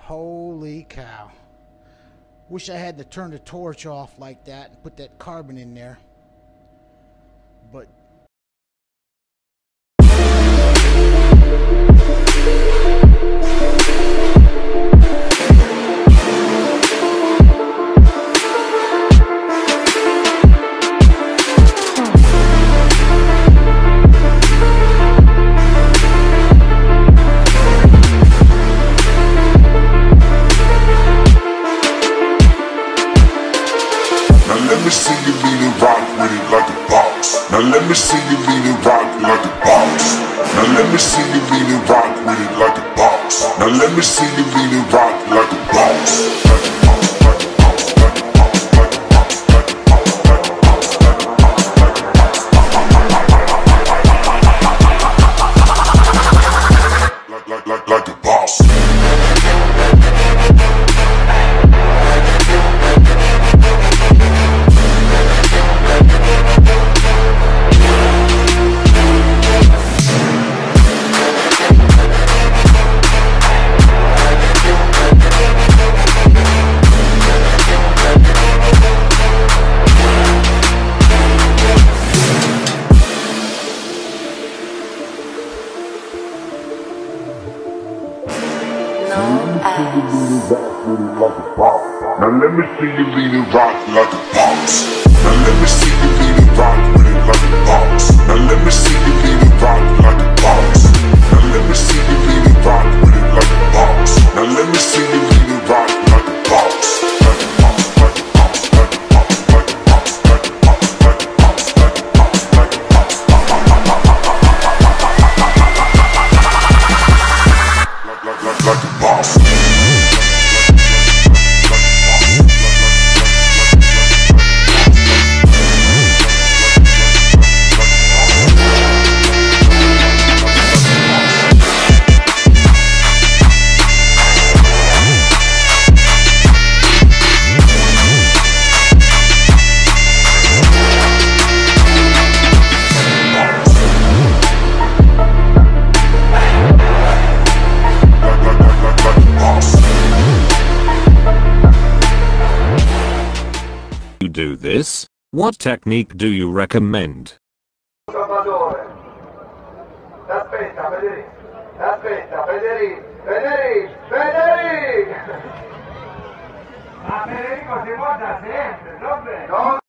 Holy cow. Wish I had to turn the torch off like that and put that carbon in there. But Now let me see you lean and rock with it like a boss. Now let me see you lean and rock like a boss. Now let me see you lean and rock with it like a boss. Now let me see you lean and rock like a boss. Now let me see you lean and rock like a boss. Like, a boss. Do this? What technique do you recommend? Aspetta, Federico. Aspetta, Federico. Federico, Federico! Ma Federico si porta sempre, non bene. Non